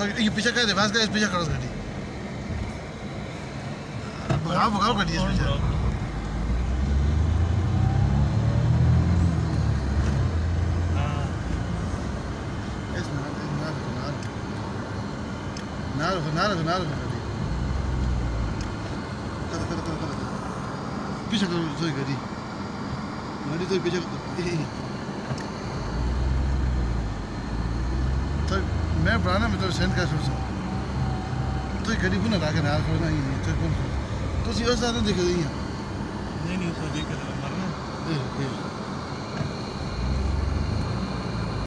तो ये पीछे कर दे बस कर पीछे करो गाड़ी। भगाओ भगाओ गाड़ी इस पीछे। इस ना ना ना ना ना ना ना कर कर कर कर पीछे करो तो गाड़ी। गाड़ी तो पीछे तो मैं बनाना मैं तो सेंड कर सोचा तो गाड़ी बुना रखा ना करो ना ये तो कौन तो सी उस आदमी दिख रही है। नहीं नहीं उसको देख कर मरना ए ए